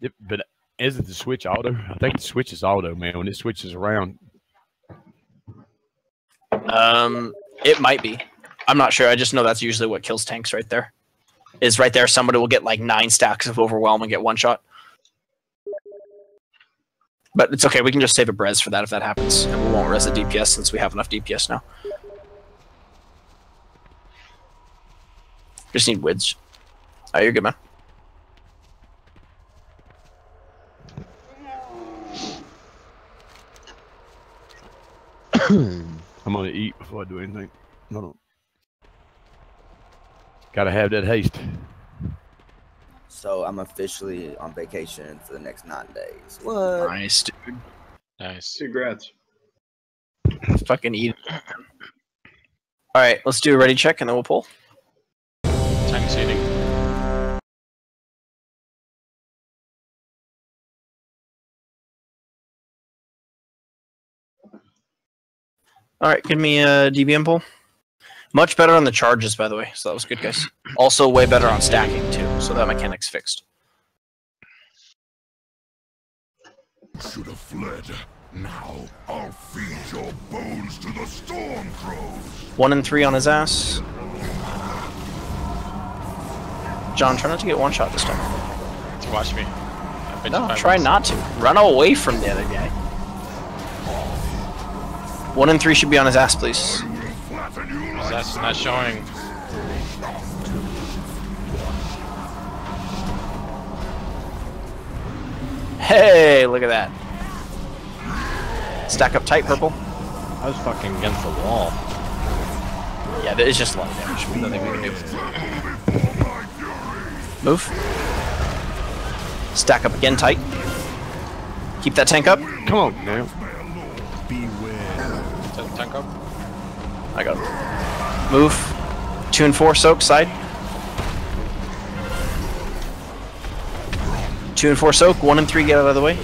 Yep, but is it the switch auto? I think the switch is auto, man. When it switches around, Um, it might be. I'm not sure. I just know that's usually what kills tanks right there. Is right there. Somebody will get like nine stacks of overwhelm and get one shot. But it's okay. We can just save a brez for that if that happens, and we won't res the DPS since we have enough DPS now. Just need wids. Oh, you're good, man. I'm gonna eat before I do anything. No, no. Gotta have that haste. So I'm officially on vacation for the next nine days. What? Nice, dude. Nice. Congrats. Fucking eat. All right, let's do a ready check and then we'll pull. Time seating. All right, give me a DBM pull. Much better on the charges, by the way. So that was good, guys. Also, way better on stacking too. So that mechanic's fixed. Should have fled. Now I'll feed your bones to the storm crows. One and three on his ass. John, try not to get one shot this time. Watch me. I've been No, try minutes. not to. Run away from the other guy. One and three should be on his ass, please. Flatten you like That's not showing. Hey, look at that. Stack up tight, purple. I was fucking against the wall. Yeah, it's just a lot of damage. Nothing we can do. Move. Stack up again tight. Keep that tank up. Come on now. Tank up. I got it. Move. Two and four soak side. Two and four soak. One and three get out of the way.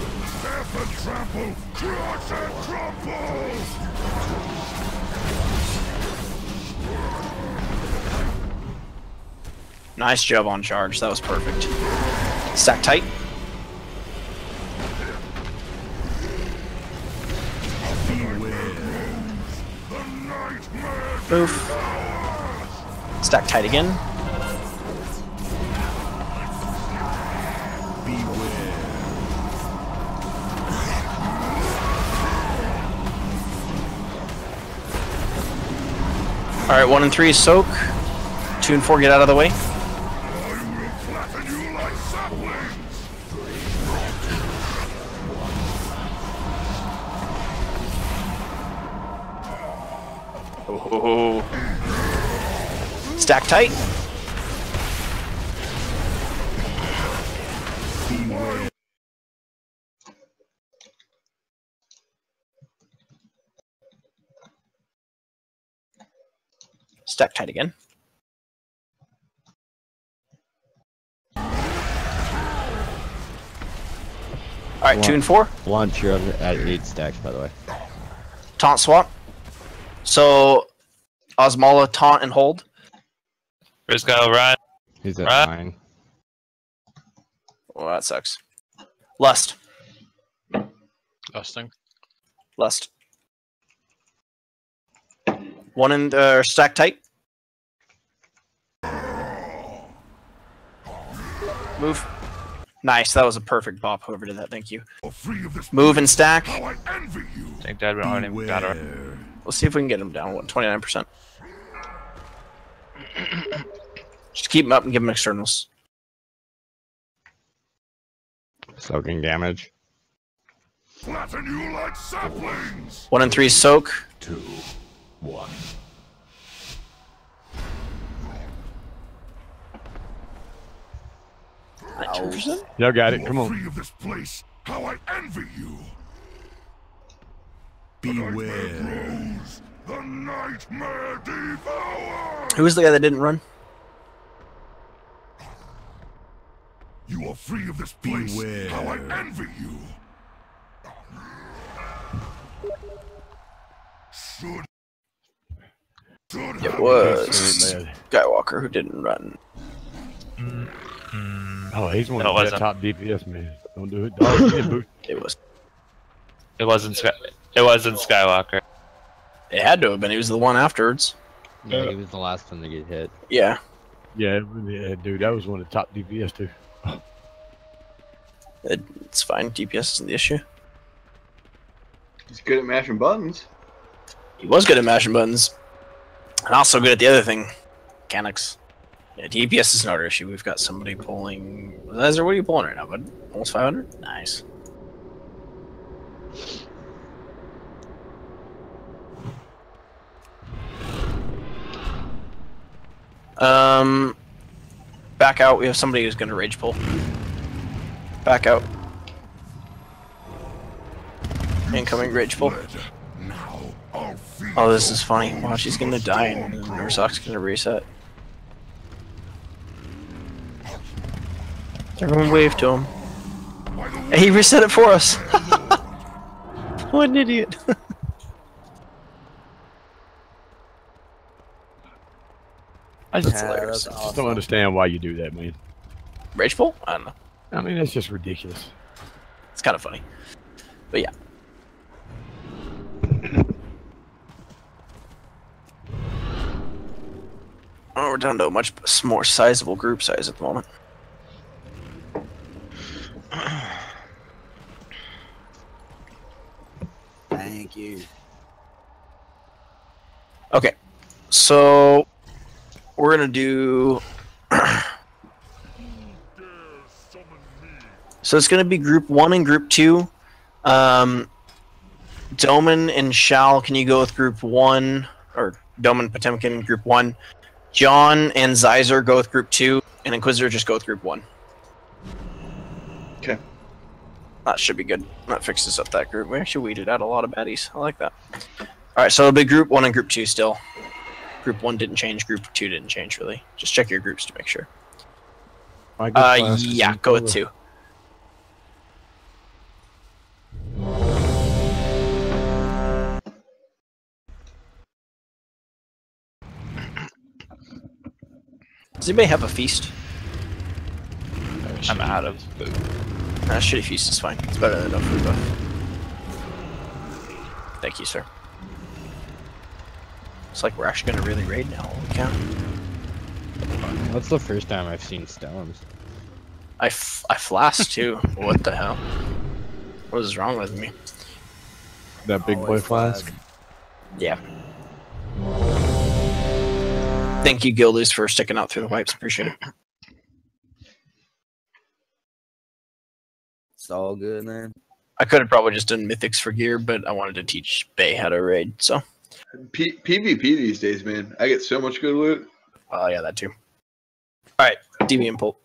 Nice job on charge. That was perfect. Stack tight. Move. Stack tight again. All right, one and three soak. Two and four get out of the way. Oh. Stack tight. Stack tight again. All right, two and four. Lunch, you're at eight stacks, by the way. Taunt swap. So, Osmala taunt and hold. Briscoe, run. He's at Right. nine. Well, that sucks. Lust. Lusting. Lust. One in uh, stack tight. Move. Nice. That was a perfect bop. over to that. Thank you. Free of this Move and stack. how I envy you. Think that would already got her. Beware. Let's see if we can get him down. What? Twenty nine percent. Just keep him up and give him externals. Soaking damage. Flatten you like saplings. One and three soak. Two, one. Nineteen got it. Come on. free of this place. How I envy you. Beware. Rose, the nightmare devourer. Who was the guy that didn't run? You are free of this place. Beware. How I envy you. Should. Should It was Skywalker who didn't run. Mm-hmm. Oh, he's one No, of it the top DPS man. Don't do it. Dog, you didn't boost. It was. It wasn't Sky. It wasn't Skywalker. It had to have been. He was the one afterwards. Yeah, he was the last one to get hit. Yeah. Yeah, yeah, dude, that was one of the top DPS too. It, it's fine. DPS isn't the issue. He's good at mashing buttons. He was good at mashing buttons. And also good at the other thing. Mechanics. Yeah, DPS is not our issue. We've got somebody pulling. Lazar, what are you pulling right now, bud? Almost 500? Nice. Um, back out. We have somebody who's going to rage pull. Back out. Incoming rage pull. Oh, this is funny. bones Watch, he's gonna die and storm. Ursoc's gonna reset. Everyone wave to him. He reset it for us! what an idiot. I just, That's Yeah, hilarious. that's I just don't understand why you do that, man. Rage pull? I don't know. I mean, that's just ridiculous. It's kind of funny. But yeah. Oh, we're down to a much more sizable group size at the moment. Thank you. Okay, so we're gonna do. so it's gonna be group one and group two. Um, Doman and Shal, can you go with group one, or Doman Potemkin group one? John and Zeiser go with group two, and Inquisitor just go with group one. Okay. That should be good. That fixes up that group. We actually weeded out a lot of baddies. I like that. All right, so it'll be group one and group two still. Group one didn't change. Group two didn't change really. Just check your groups to make sure. My good Uh, yeah, go with two. Does anybody have a feast? I'm out of food. Nah, shitty feast is fine. It's better than no food buff. Thank you, sir. It's like we're actually gonna really raid now. Holy cow. That's the first time I've seen stones. I, f- I flasked too. what the hell? What is wrong with me? That big boy flask. flag. Yeah. Thank you, Gildies, for sticking out through the wipes. Appreciate it. It's all good, man. I could have probably just done mythics for gear, but I wanted to teach Bay how to raid. So, P- PvP these days, man. I get so much good loot. oh yeah, that too. All right, deviant pulp.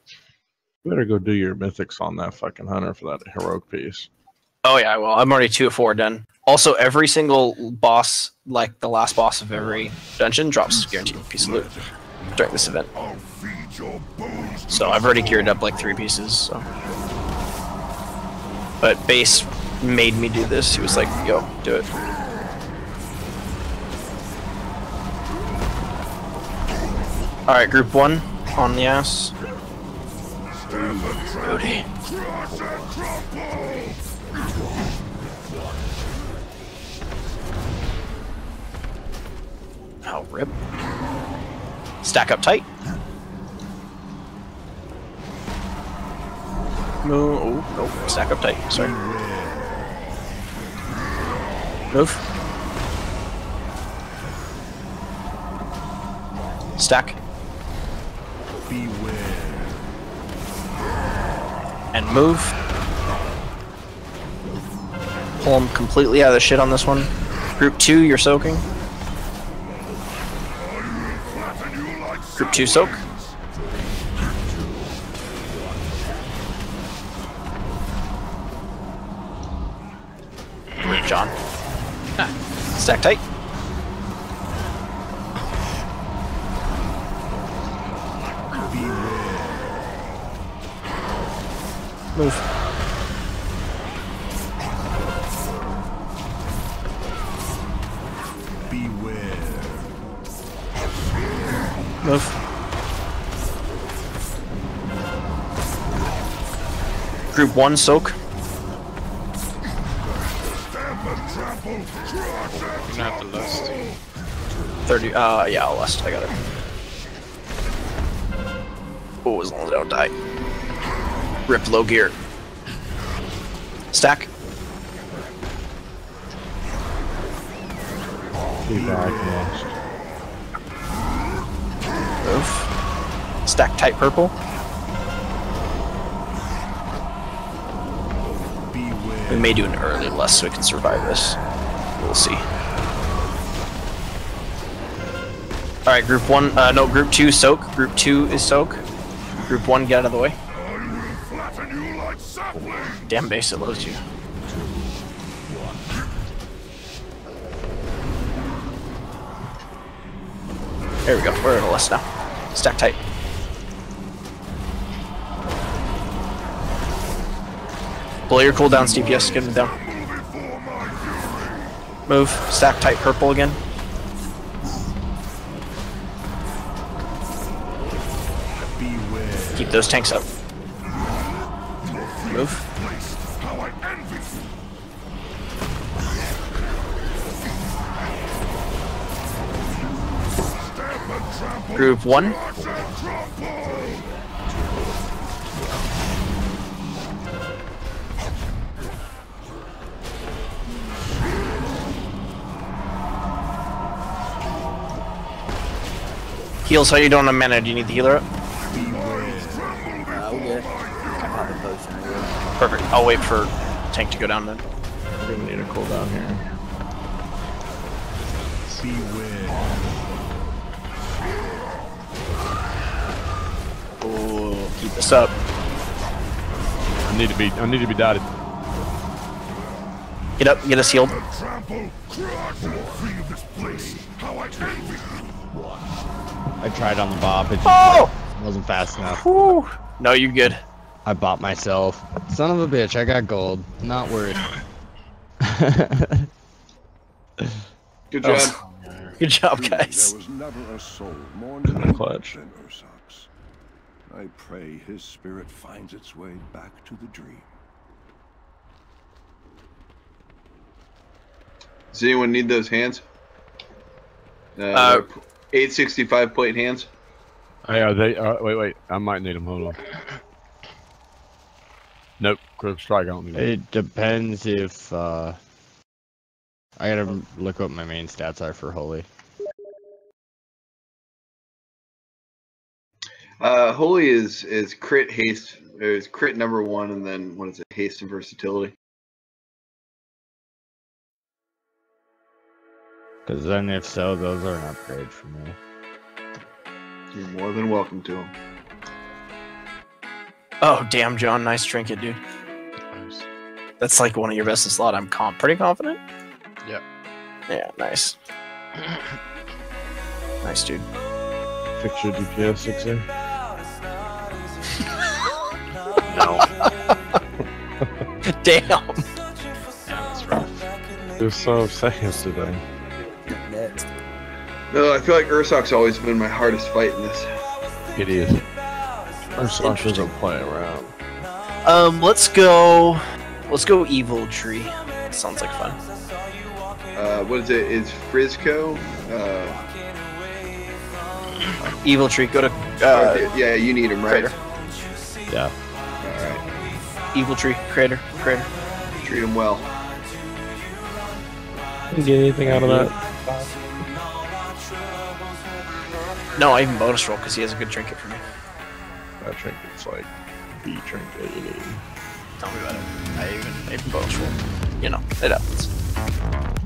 Better go do your mythics on that fucking hunter for that heroic piece. Oh yeah, well I'm already two of four done. Also, every single boss, like the last boss of every dungeon, drops guaranteed a piece of loot during this event. I'll feed your bones to So I've already geared up like three pieces. So, but base made me do this. He was like, "Yo, do it." All right, group one on the ass. Rudy. Oh, rip. Stack up tight. Move. Oh, nope. Stack up tight. Sorry. Move. Stack. Beware. And move. Pull them completely out of the shit on this one. Group two, you're soaking. Group two, soak. John. Stack tight. Move. Beware. Move. Group one, soak. You're gonna have to lust. 30. Uh, yeah, I'll lust. I got it. Oh, as long as I don't die. Rip low gear. Stack. Back Stack tight purple. We may do an early less so we can survive this. We'll see. Alright, group one, uh, no, group two, soak. Group two is soak. Group one, get out of the way. Damn base, it loads you. There we go, we're in a list now. Stack tight. Blow your cooldown, Steve. Yes, get him down. Move. Stack tight purple again. Keep those tanks up. Move. Group one. Heals, how you doing on mana? Do you need the healer up? Uh, we good. I pop the potion. I guess. Perfect. I'll wait for tank to go down then. We're gonna need a cooldown here. Ooh, keep this up. I need to be. I need to be dotted. Get up, get us healed. trample, crush, feel this place. How I tried on the bop. It just Oh! wasn't fast enough. Whew. No, you're good. I bought myself. Son of a bitch, I got gold. Not worried. Good job. Good job, guys. There was never a soul more Kinda clutch. Than Ursoc. I pray his spirit finds its way back to the dream. Does anyone need those hands? Uh, Uh, 865 plate hands. Hey, are they? Uh, wait, wait. I might need them. Hold on. Nope. Critical strike. I don't need them. it depends if uh I gotta look what my main stats are for holy. Uh, Holy is is crit haste. Is crit number one, and then what is it? Haste and versatility. Cause then if so, those are an upgrade for me. You're more than welcome to them. Oh, damn, John. Nice trinket, dude. Nice. That's like one of your best in slot. I'm com- pretty confident. Yep. Yeah, nice. nice, dude. Fix your DPS sixer. No. Damn. Yeah, it's rough. There's so seconds today. Next. No, I feel like Ursoc's always been my hardest fight in this. It is. Our Sasha doesn't play around. Um, let's go. Let's go evil tree. Sounds like fun. Uh, what is it? Is Frisco? Uh, Evil tree. Go to oh, uh, yeah, yeah, you need him, right? Crater. Yeah. All right. Evil tree. Crater. Crater. Treat him well. Didn't get anything out of that. No, I even bonus roll because he has a good trinket for me. That trinket's like the trinket you need. Tell me about it. I even, I even bonus roll. You know, it happens.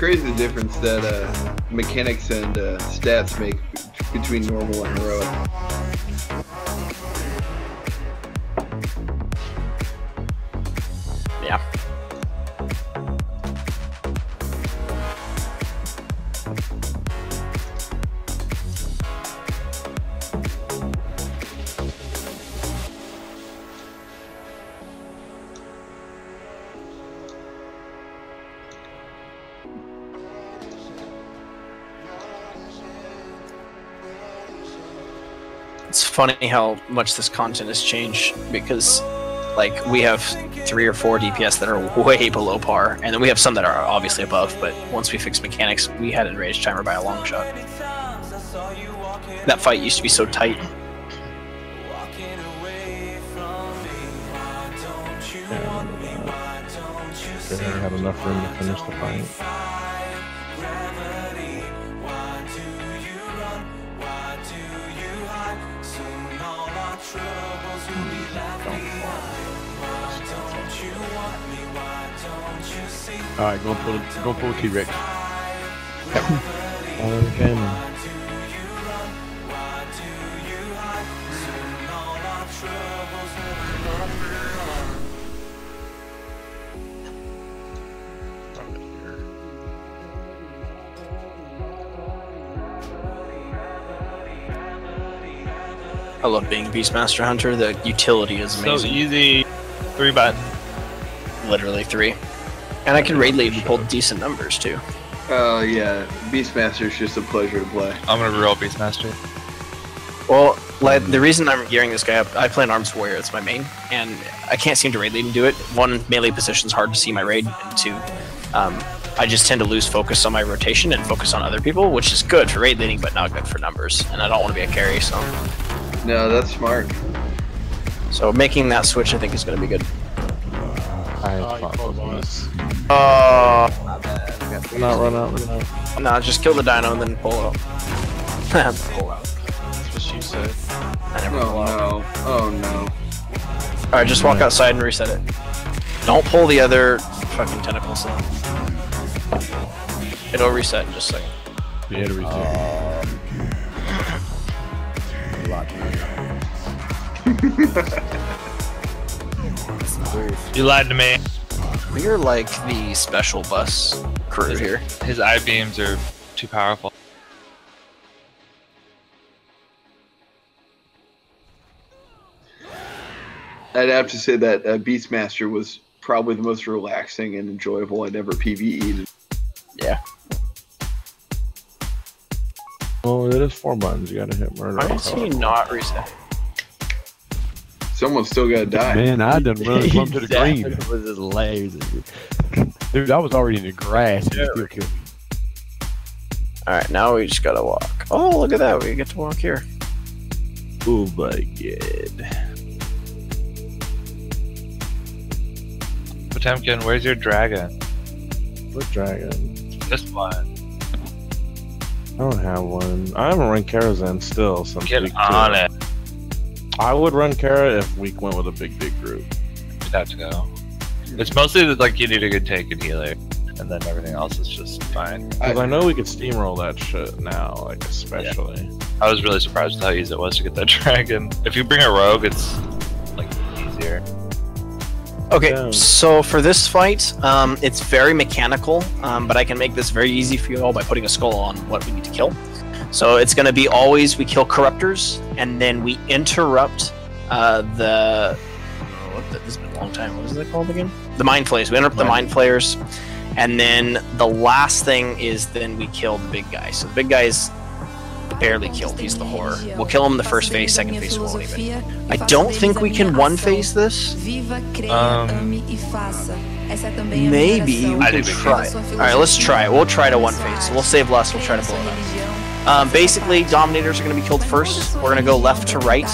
Crazy the difference that uh, mechanics and uh, stats make between normal and heroic. Funny how much this content has changed because, like, we have three or four DPS that are way below par, and then we have some that are obviously above. But once we fixed mechanics, we had enraged timer by a long shot. That fight used to be so tight. Yeah, never had enough room to finish the fight. All right, go pull, go pull T Rex. The cannon. I love being Beastmaster Hunter. The utility is amazing. So amazing. easy. Three button. Literally three. And I can raid lead and pull decent numbers too. Oh yeah, Beastmaster is just a pleasure to play. I'm gonna roll Beastmaster. Well, like, the reason I'm gearing this guy up, I play an Arms Warrior, it's my main, and I can't seem to raid lead and do it. One, melee position's hard to see my raid, and two, um, I just tend to lose focus on my rotation and focus on other people, which is good for raid leading, but not good for numbers. And I don't want to be a carry, so No, that's smart. so making that switch, I think, is going to be good. I thought this. Uh, Run out, run out, run out. no, just kill the dino and then pull out. pull out. That's what she said. I never pull out. Oh no. Oh no. All right, just walk outside and reset it. Don't pull the other fucking tentacles. In. It'll reset in just a second. Yeah, to reset. You lied to me. We're like the special bus crew here. His eye beams are too powerful. I'd have to say that uh, Beastmaster was probably the most relaxing and enjoyable I'd ever PVE'd. Yeah. Oh, it is four buttons. You gotta hit murder. Why is he not reset? Someone's still gotta die. Man, I done run plumb to the green. With his legs. Dude, I was already in the grass. and still killed me. All right, now we just gotta walk. Oh, look at that! We get to walk here. Oh my god. Potemkin, where's your dragon? What dragon? This one. I don't have one. I haven't run Karazhan still since Get week on two. it. I would run Kara if we went with a big, big group. You'd have to go. It's mostly that, like you need a good tank and healer, and then everything else is just fine. Because I know we could steamroll that shit now, like especially. I was really surprised with how easy it was to get that dragon. If you bring a rogue, it's like easier. Okay, Yeah. so for this fight, um, it's very mechanical, um, but I can make this very easy for you all by putting a skull on what we need to kill. So it's going to be always we kill corruptors, and then we interrupt uh, the. oh, this has been a long time. What is it called again? The mind flayers. We interrupt the mind flayers, and then the last thing is then we kill the big guy. So the big guy is barely killed. He's the horror. We'll kill him the first phase, second phase we won't even. I don't think we can one phase this. Um, Maybe we I can think we try. it. All right, let's try it. We'll try to one phase. We'll save less. We'll try to blow it up. Um, basically, dominators are going to be killed first. We're going to go left to right.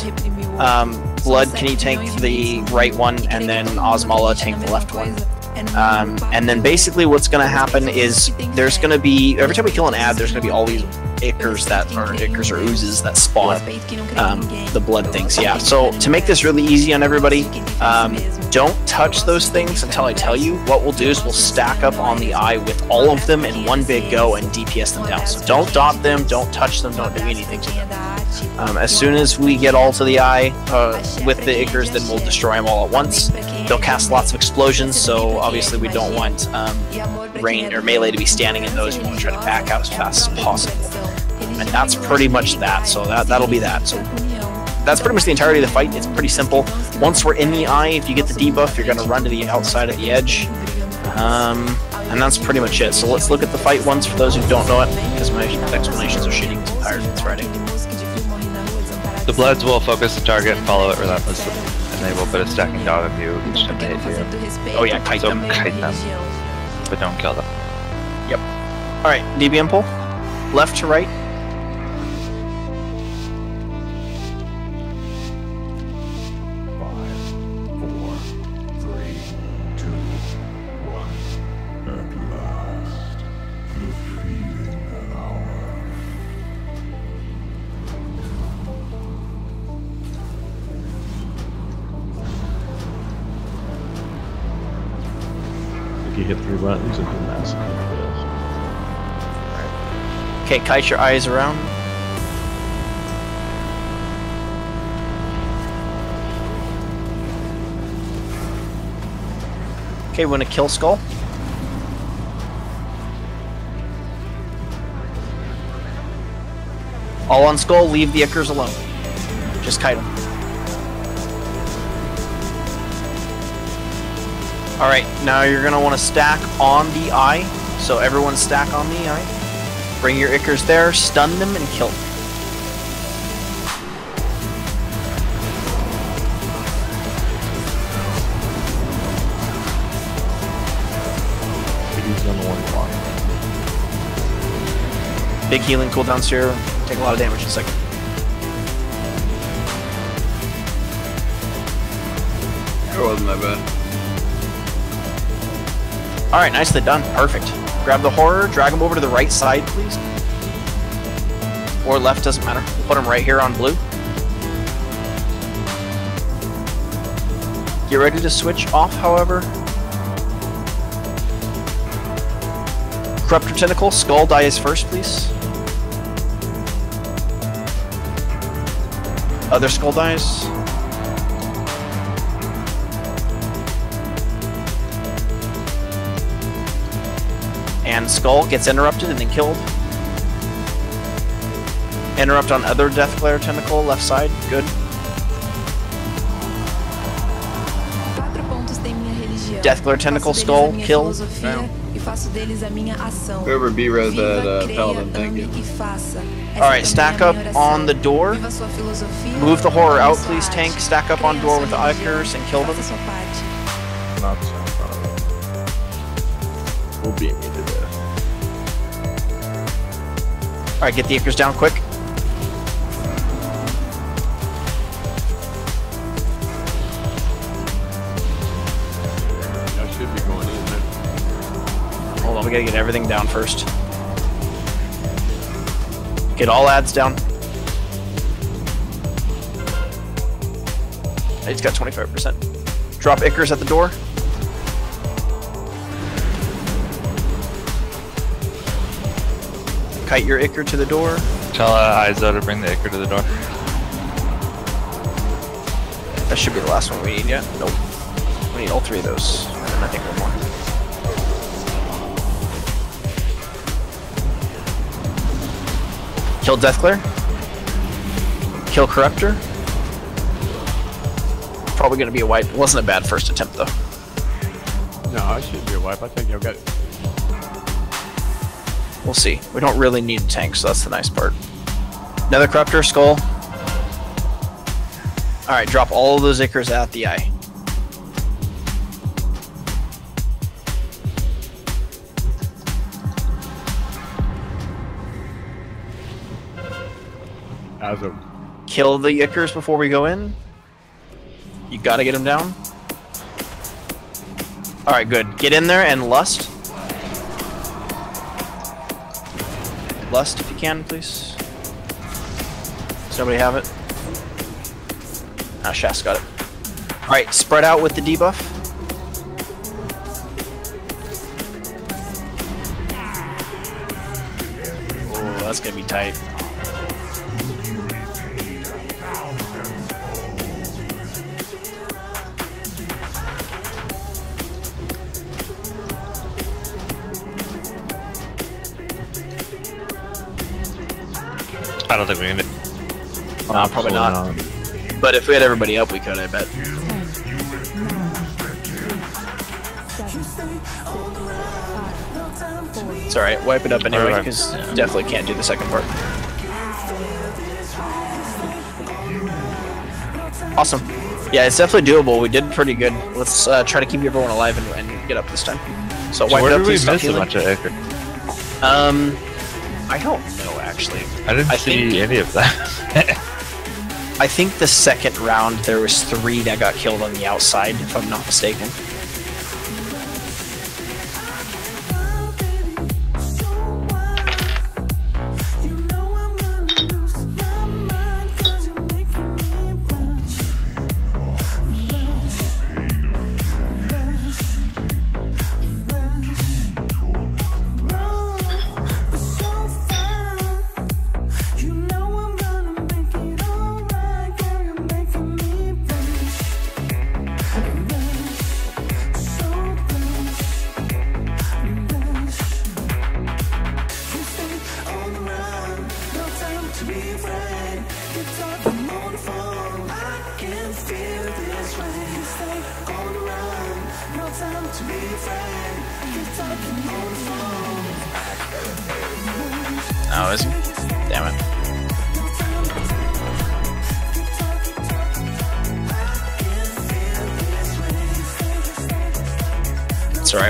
Um, Blood, can you tank the right one, and then Osmala tank the left one. Um, and then basically, what's going to happen is there's going to be every time we kill an ad, there's going to be all these ichors that are ichors or oozes that spawn um, the blood things. Yeah. So to make this really easy on everybody, um, don't touch those things until I tell you. What we'll do is we'll stack up on the eye with all of them in one big go and DPS them down. So don't dot them, don't touch them, don't do anything to them. Um, as soon as we get all to the eye uh, with the ichors, then we'll destroy them all at once. They'll cast lots of explosions, so obviously we don't want um, rain or melee to be standing in those. We want to try to back out as fast as possible. And that's pretty much that. So that that'll be that. So that's pretty much the entirety of the fight. It's pretty simple. Once we're in the eye, if you get the debuff, you're going to run to the outside of the edge. Um, and that's pretty much it. So let's look at the fight once for those who don't know it, because my explanations are shitty because I'm tired. The Bloods will focus the target and follow it relentlessly, and they will put a stacking dog on you each time they hit you. Oh, yeah, kite à them. sua Kite them. But don't kill them. Yep. All right, DBM pull. Left to right. Kite your eyes around. Okay, we're gonna kill Skull. All on Skull, leave the Ichors alone. Just kite them. Alright, now you're gonna want to stack on the eye. So everyone stack on the eye. Bring your Ichors there, stun them, and kill them. He's the one block. Big healing cooldowns here. Take a lot of damage in a second. That wasn't that bad. Alright, nicely done. Perfect. Grab the horror, drag him over to the right side, please. Or left, doesn't matter. We'll put him right here on blue. Get ready to switch off, however. Corruptor Tentacle, Skull dies first, please. Other Skull dies. And Skull gets interrupted and then killed. Interrupt on other Deathglare tentacle, left side, good. Quatro pontos tem minha religião. Deathglare Tentacle Skull, a minha kill. filosofia E faço deles a minha ação. Whoever B-res Viva, that uh, paladin, thank you. faça. Essa Alright, stack up on the door. Viva sua filosofia, Move the horror out, please, tank. Stack up on door with the religião. Ichors and kill them. Faça sua parte. Not so far. Will beat me to. Alright, get the Ichors down quick. I should be going in there. Hold on, we gotta get everything down first. Get all ads down. He's got 25%. Drop Ichors at the door. Kite your Ichor to the door. Tell uh, Izo to bring the Ichor to the door. That should be the last one we need, yeah? Nope. We need all three of those. And I think one more. Kill Deathglare. Kill Corruptor. Probably gonna be a wipe. Wasn't a bad first attempt though. No, I should be a wipe. I think y'all got it. We'll see. We don't really need a tank, so that's the nice part. Another Corruptor, Skull. Alright, drop all of those Ichors at the eye. As a Kill the Ichors before we go in. You gotta get them down. Alright, good. Get in there and lust. Lust if you can, please. Does nobody have it? Ah, Shaf's got it. Alright, spread out with the debuff. Oh, that's gonna be tight. I don't think we need it. Nah, probably not. But if we had everybody up, we could, I bet. It's alright, wipe it up anyway, Alright. because definitely can't do the second part. Awesome. Yeah, it's definitely doable. We did pretty good. Let's uh, try to keep everyone alive and, and get up this time. So, So wipe where it up, did we please. Stop miss a healing. bunch of Ichor? Um, I don't know actually. I didn't I see think- any of that. I think the second round there was three that got killed on the outside, if I'm not mistaken.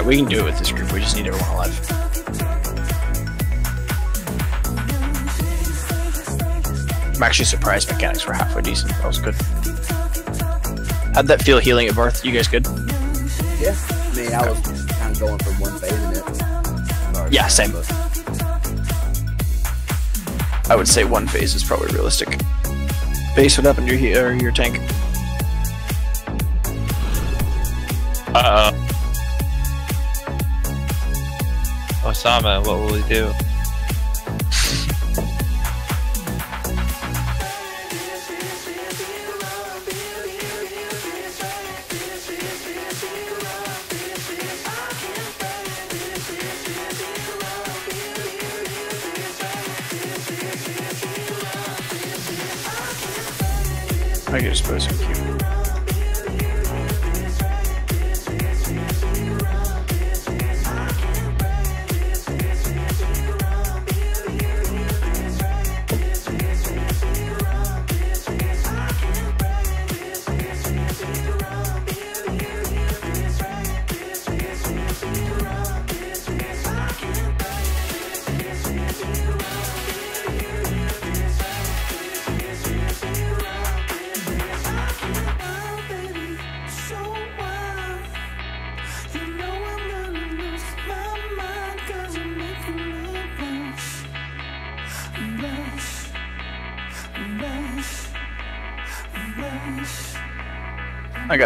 We can do it with this group, we just need everyone alive. I'm actually surprised mechanics were halfway decent. That was good. How'd that feel healing at Barth? You guys good? Yeah. I mean, I was kind of going from one phase in it. Yeah, same. I would say one phase is probably realistic. Base, what happened to your, your tank? Uh Osama, what will he do?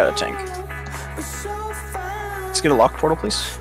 Got a tank. Let's get a lock portal, please.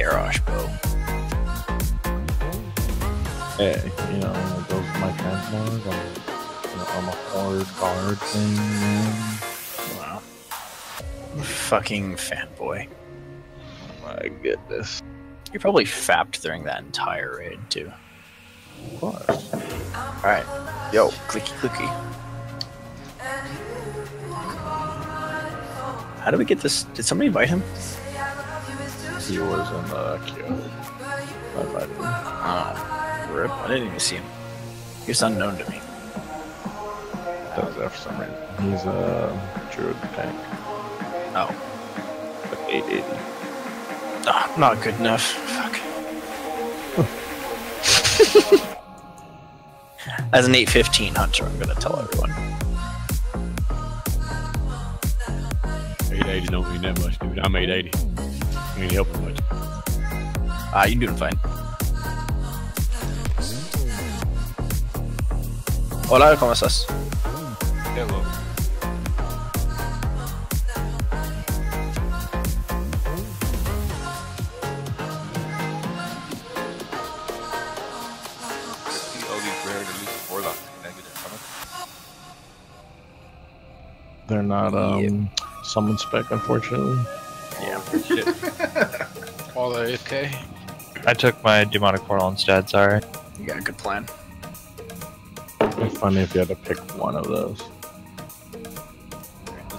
Fucking Garrosh bow. Hey, you know, those are my transmog. I'm I'm a hard guard thing, man. Wow. Fucking fanboy. Oh my goodness. You probably fapped during that entire raid too. Of course. Alright. Yo, clicky clicky. How do we get this? Did somebody invite him? He was in the queue. I him. Oh, rip. I didn't even see him. He's unknown to me. That was there for some reason. He's a druid tank. Oh. Like 880. Ah, not good enough. Fuck. As an 815 hunter, I'm gonna tell everyone. 880 don't mean that much, dude. I'm 880. You ain't helping much. Ah, you're doing fine. Hola, ¿cómo estás? Hello. All these rare at least warlocks connected to summon. They're not um summon spec, unfortunately. Yeah. All the AFK. I took my demonic portal instead. Sorry. You got a good plan. It'd be funny if you had to pick one of those.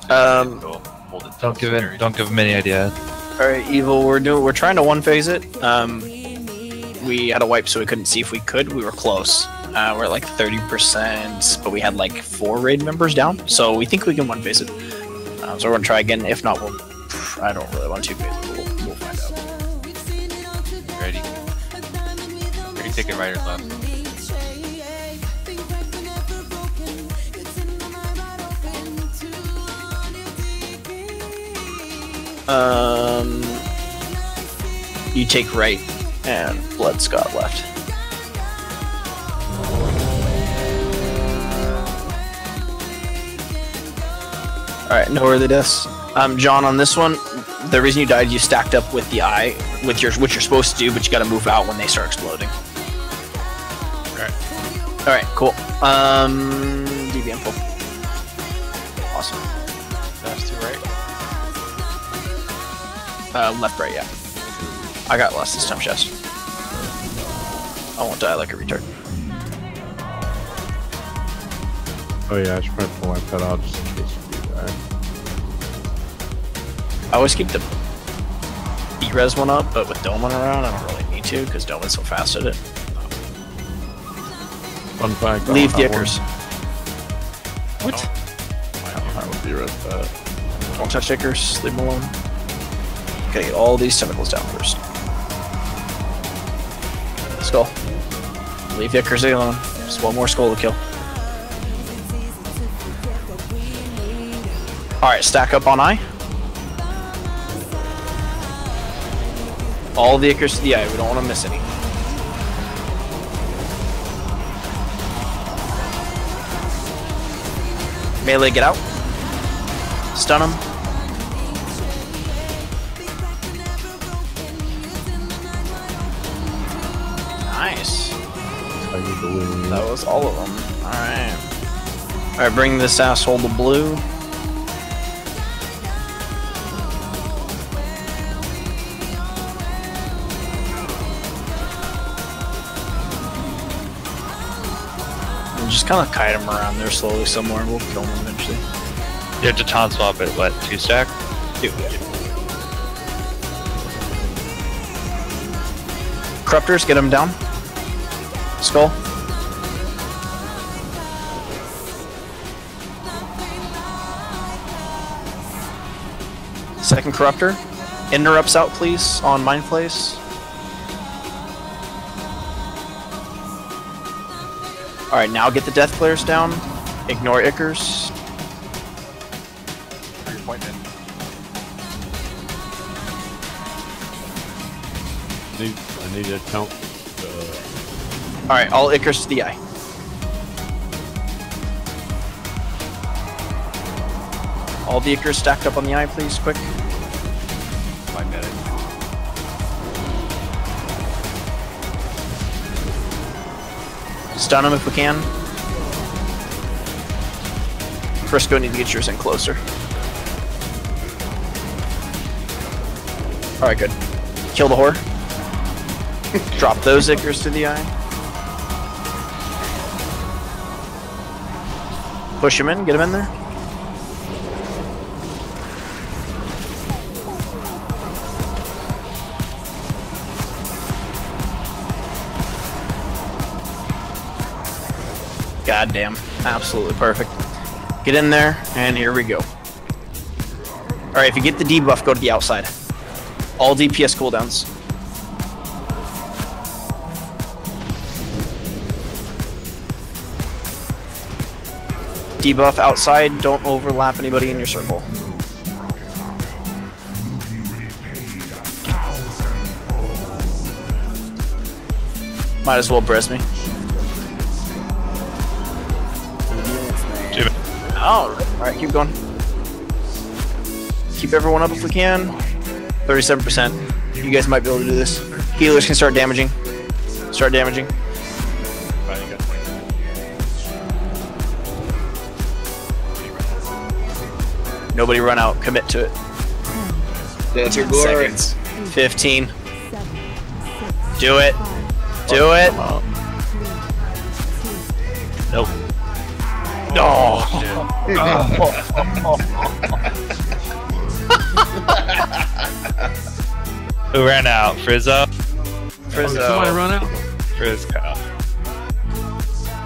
Um, Don't give it. Don't give him any ideas. All right, evil. We're doing. We're trying to one phase it. Um, we had a wipe, so we couldn't see if we could. We were close. Uh, we're at like thirty percent, but we had like four raid members down, so we think we can one phase it. Um, so we're gonna try again. If not, we'll. I don't really want to phase it. but We'll, we'll find out. Ready? Are you taking right or left? Um, you take right, and Blood Scott left. All right, no early deaths. Um, John, on this one, the reason you died, you stacked up with the eye, with your what you're supposed to do, but you got to move out when they start exploding. All right. All right, cool. Um, DB info. Awesome. That's too right. Uh, left, right, yeah. I got lost this time, chest. I won't die like a retard. Oh yeah, I should probably pull my pet out just in case you do that. I always keep the E-res one up, but with Doman around, I don't really need to because Doman's so fast at it. Fun fact. Leave don't the Ichors. What? one. I don't have a B-res pet. Don't touch Ichors. Leave them alone. Gotta get all these tentacles down first. Skull. Leave the Ichors alone. Just one more skull to kill. Alright, stack up on eye. All the Ichors to the eye. We don't want to miss any. Melee, get out. Stun him. Nice. I need balloon. That was all of them. Alright. Alright, bring this asshole to blue. Just kind of kite him around there slowly somewhere. And we'll kill him eventually. You have to taunt swap it. What? Two stack? Dude, Corruptors, get him down. Skull. Second Corruptor. Interrupts out, please, on Mind Flay. Alright, now get the Deathglares down. Ignore Ichors. Your appointment. I need, I need a count. Uh, Alright, all Ichors to the eye. All the Ichors stacked up on the eye, please, quick. Stun him if we can. Frisco, need to get yours in closer. Alright, good. Kill the whore. Drop those Ichors to the eye. Push him in, get him in there. God damn. Absolutely perfect. Get in there, and here we go. Alright, if you get the debuff, go to the outside. All DPS cooldowns. Debuff outside, don't overlap anybody in your circle. Might as well breast me. Alright, keep going. Keep everyone up if we can. 37%. You guys might be able to do this. Healers can start damaging. Start damaging. Nobody run out. Commit to it. That's your 10 glory. seconds. 15. Do it. Do it. Nope. No. Who ran out? Frizzo? Frizzo. Oh, somebody run out. Frizco.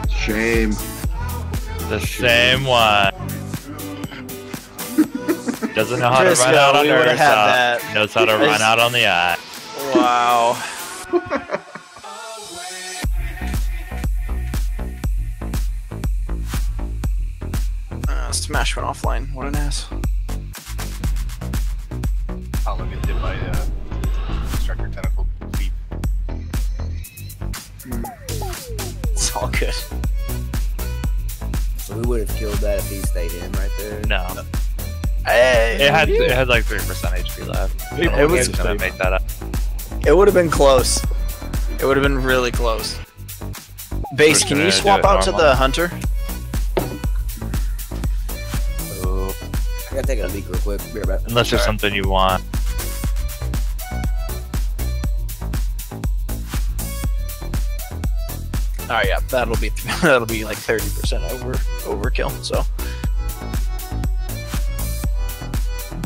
Shame. The same one. Doesn't know how to run out on we would've Ursa. had that. Knows how to run out on the eye. Wow. Went offline. What an ass. I'll look at my uh, Destructor Tentacle feet. It's all good. So we would have killed that if he stayed in right there. No. Hey, It had it had like three percent HP left. It I was- was gonna make that up. It would have been close. It would have been really close. Base, can you swap it out to the hunter? Take a leak real quick. Be right back. Unless there's something you want. Oh yeah, that'll be that'll be like thirty percent over overkill. So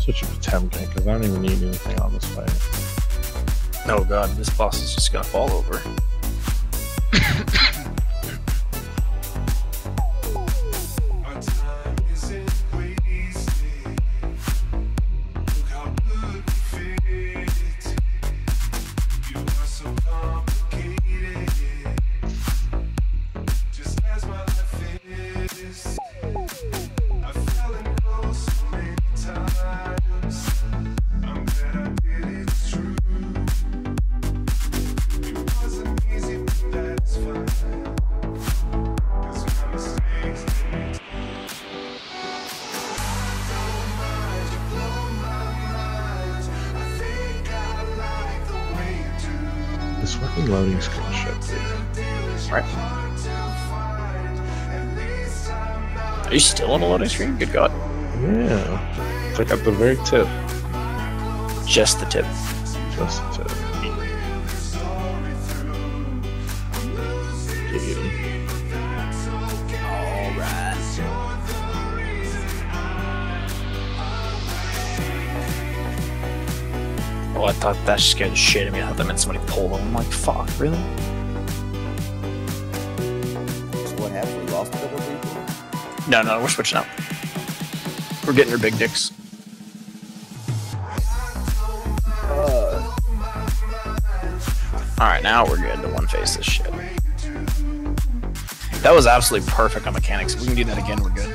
Switch it to Temkin because I don't even need anything on this fight. oh god, this boss is just gonna fall over. Loading screen shit, dude. Right. Are you still on the loading screen? Good god. Yeah. It's like at the very tip. Just the tip. Just the tip. I thought that scared the shit out of me. I thought that meant somebody pulled them. I'm like, fuck, really? So what happened? We lost a couple people. No, no, we're switching up. We're getting our big dicks. Uh, Alright, now we're good to one face this shit. That was absolutely perfect on mechanics. If we can do that again, we're good.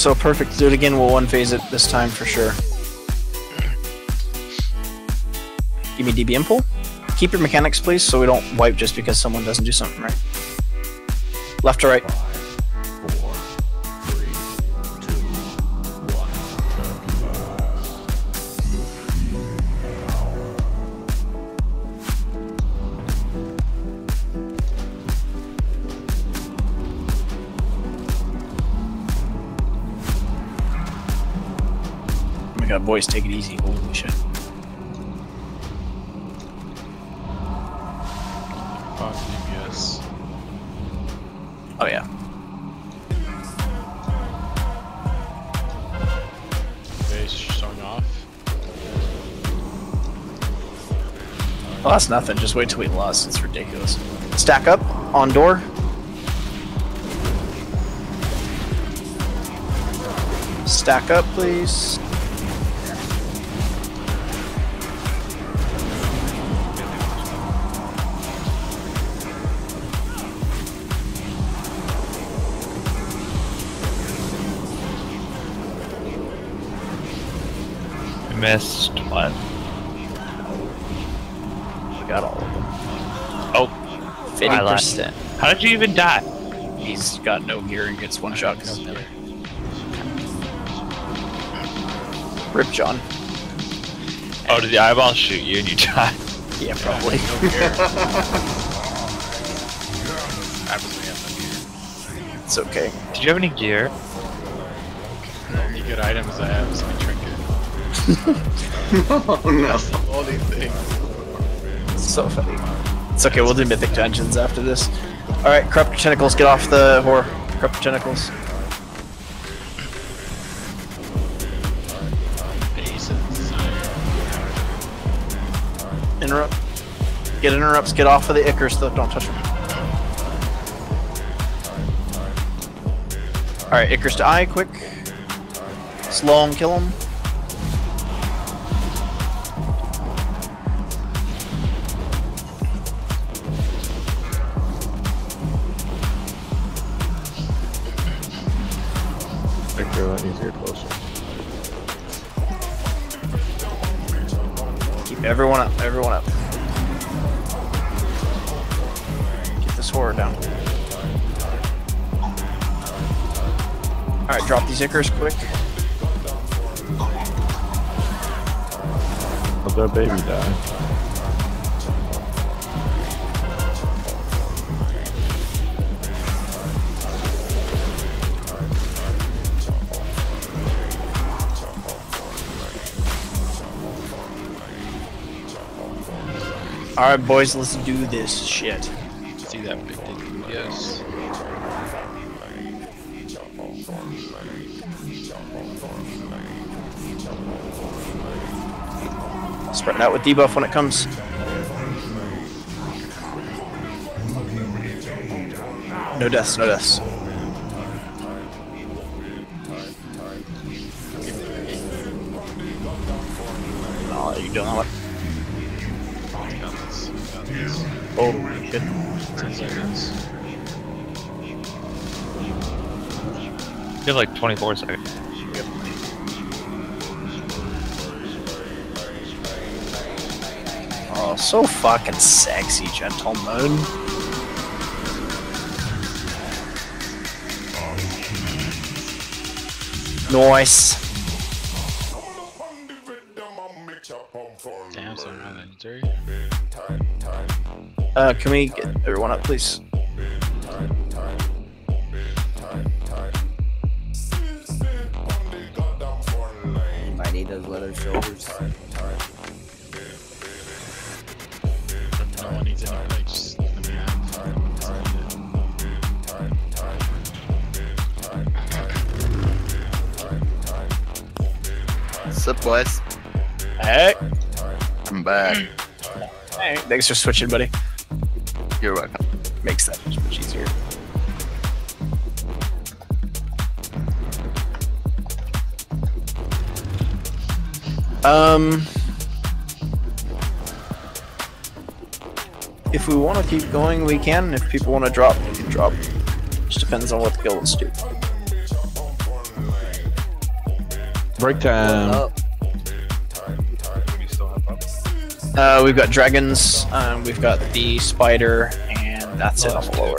So perfect. Do it again. We'll one phase it this time for sure. Give me DBM pull. Keep your mechanics, please, so we don't wipe just because someone doesn't do something right. Left to right. Boys, take it easy. Holy shit. Fuck DPS. Oh yeah. Base off. Oh, that's nothing. Just wait till we lost. It's ridiculous. Stack up on door. Stack up, please. Percent. How did you even die? He's got no gear and gets one shot. 'cause- Rip John. Oh, did the eyeball shoot you and you died? Yeah, probably. Happens to me have no gear. it's okay. Did you have any gear? The only good items I have is my trinket. oh no. That's the only thing. So funny. It's okay, we'll do mythic dungeons after this. Alright, corrupt tentacles, get off the whore. Corrupt tentacles. Interrupt. Get interrupts, get off of the Ichors though, don't touch him. Alright, Ichors to eye, quick. Slow him, kill him. Victor, that needs to get closer. Keep everyone up, everyone up. Get this horror down. Alright, drop these Ichors quick. Let that baby die. Alright, boys, let's do this shit. See that big DPS. Spreading out with debuff when it comes. No deaths, no deaths. Holy shit. 10 seconds. You have like 24 seconds. Oh, so fucking sexy, gentlemen. Nice. Uh, can we get everyone up, please? I need those leather shoulders. No one needs any plates. Let me What's up, boys? Hey. I'm back. Hey, thanks for switching, buddy. Um, if we want to keep going, we can. If people want to drop, we can drop. Just depends on what the guilds do. Break time. We still have. Uh, we've got dragons. Um, we've got the spider, and that's it on the lower.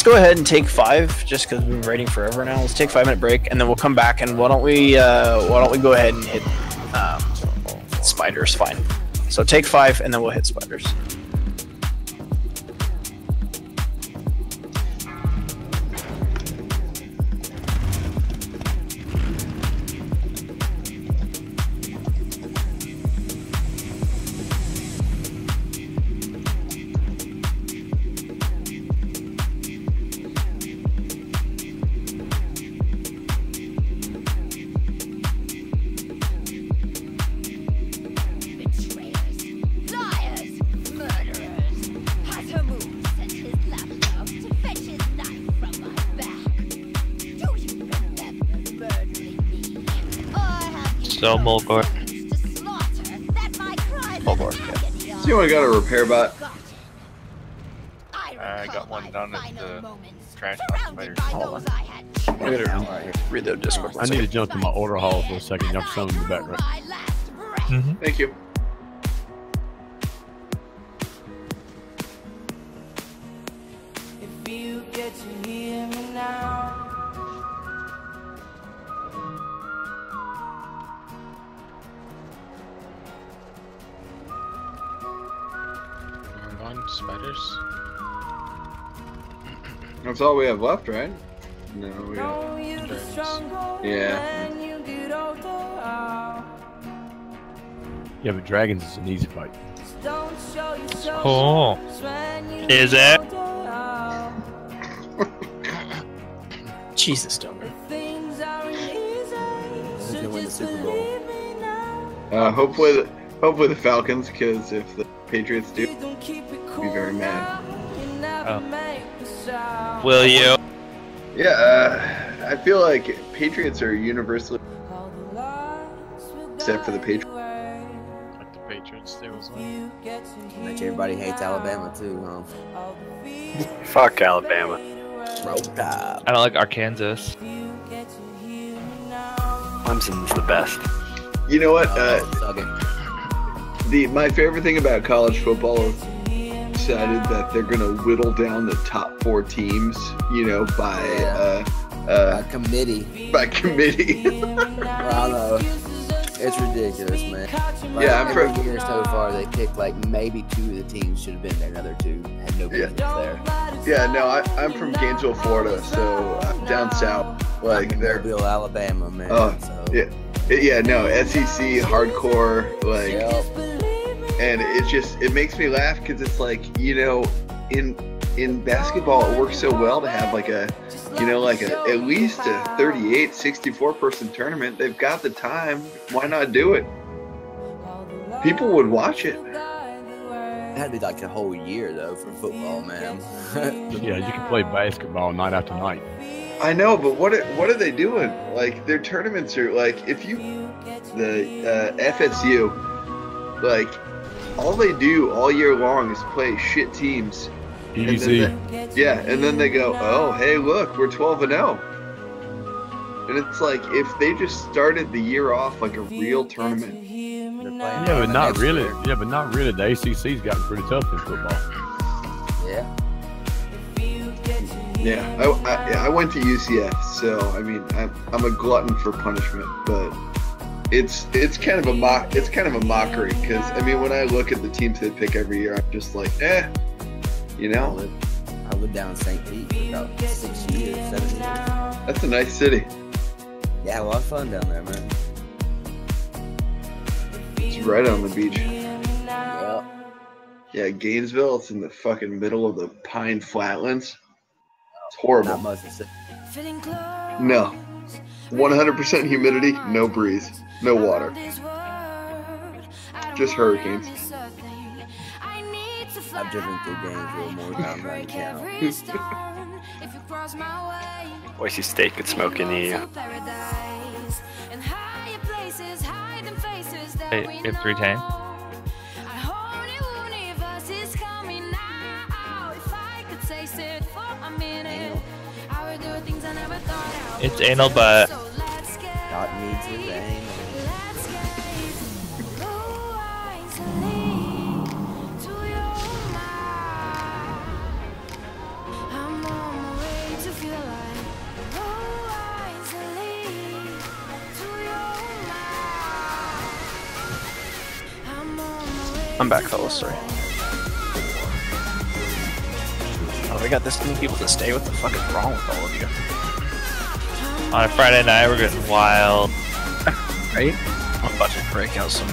Let's go ahead and take five, just because we've been waiting forever now. Let's take five minute break, and then we'll come back. And why don't we? Uh, why don't we go ahead and hit um, spiders? Fine. So take five, and then we'll hit spiders. So Mulgore. to slaughter that my crime Mulgore, So you want got a repair bot? I got one down at the trash surrounded by those I had gotta read their Discord. I need to jump to my order hall for a second. Y'all some in the background. my last breath. Mm-hmm. Thank you. If you get to hear me now. Move on, spiders. That's all we have left, right? No, we have. Dragons. Yeah. Yeah, but dragons is an easy fight. Cool. Is it? Jesus, Stoner. who's gonna win the Super Bowl? Uh, hopefully, the, hopefully the Falcons, because if the Patriots do, I'll be very mad. Oh. Will you? Yeah, uh, I feel like Patriots are universally, except for the Patriots. Like the Patriots, they was like. Bet you everybody hates Alabama too, huh? Fuck Alabama. Roll I don't like Arkansas. Clemson's the best. You know what? Uh, Oh, suck the my favorite thing about college football is decided that they're gonna whittle down the top four teams, you know, by uh, A uh, committee. by committee. I know. It's ridiculous, man. Like, Yeah, I'm every year so far they picked like maybe two of the teams should have been there. Another two had no Yeah. there. yeah, no, I, I'm from Gainesville, Florida, so uh, down south, like they're Mobile, Alabama, man. Oh, so. yeah, yeah, no, SEC hardcore, like. Yep. And it just it makes me laugh because it's like you know in in basketball it works so well to have like a you know like a at least a 38 64 person tournament. They've got the time. Why not do it? People would watch it. It had to be like a whole year though for football, man. Yeah, you can play basketball night after night. i know but what are, what are they doing? Like their tournaments are like if you the uh, fsu like all they do all year long is play shit teams And they- yeah, and then they go, "Oh, hey, look, we're 12 and 0." And it's like if they just started the year off like a real tournament. Yeah, but not really. Yeah, but not really. The ACC's gotten pretty tough in football. Yeah. Yeah, I, I, I went to UCF, so I mean, I'm, I'm a glutton for punishment, but it's it's kind of a mock it's kind of a mockery because I mean, when I look at the teams they pick every year, I'm just like, eh, you I know, lived, I lived down in St. Pete for about six years, seven years. that's a nice city. Yeah, a lot of fun down there, man. It's right on the beach. Yep. Yeah, Gainesville. It's in the fucking middle of the Pine Flatlands. It's horrible. Not much to. No. 100% humidity, no breeze, no water. Just hurricanes. I've driven through Gainesville more times than I can count. if you cross my way. Voicey steak and smoke in the To uh, paradise and higher places, hiding faces that Hey, I'm back, fellas. Sorry. Oh, we got this many people to stay. What the fuck is wrong with all of you? On a Friday night, we're getting wild. right? I'm about to break out some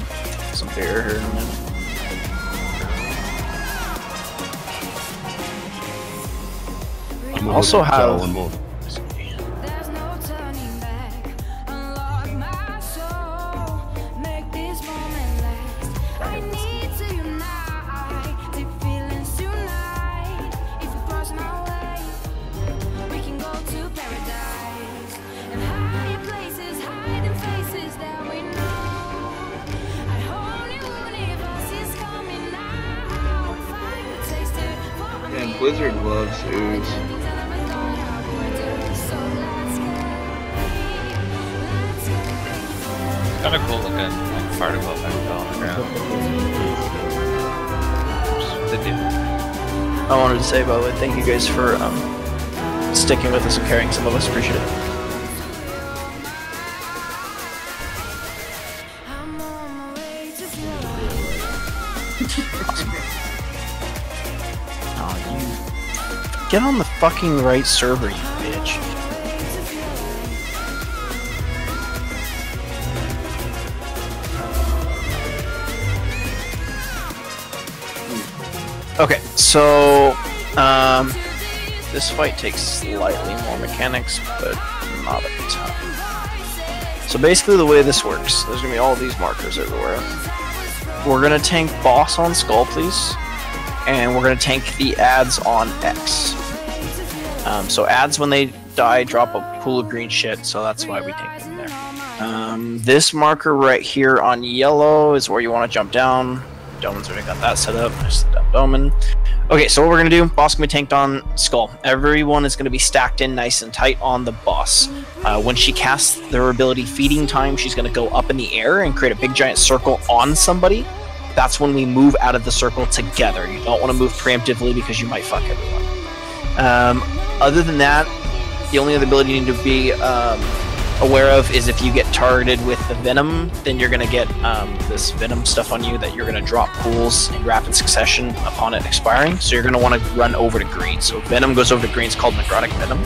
some beer here in a minute. I'm gonna Also look at have- Blizzard loves ooze. Kind of cool looking like particle effect on the ground. The new- I wanted to say, by the way, thank you guys for um, sticking with us and carrying some of us. Appreciate it. Get on the fucking right server, you bitch. Okay, so um, this fight takes slightly more mechanics, but not a ton. So basically, the way this works, there's gonna be all these markers everywhere. We're gonna tank boss on skull, please, and we're gonna tank the ads on X. Um, so ads when they die drop a pool of green shit, so that's why we tank them there. Um, this marker right here on yellow is where you want to jump down. Doman's already got that set up. There's the Doman. Okay, so what we're gonna do, boss gonna be tanked on Skull. Everyone is gonna be stacked in nice and tight on the boss. Uh, when she casts their ability Feeding Time, she's gonna go up in the air and create a big giant circle on somebody. That's when we move out of the circle together. You don't want to move preemptively because you might fuck everyone. Um, other than that, the only other ability you need to be um, aware of is if you get targeted with the venom, then you're gonna get um, this venom stuff on you that you're gonna drop pools in rapid succession upon it expiring. So you're gonna want to run over to green. So venom goes over to green. It's called necrotic venom.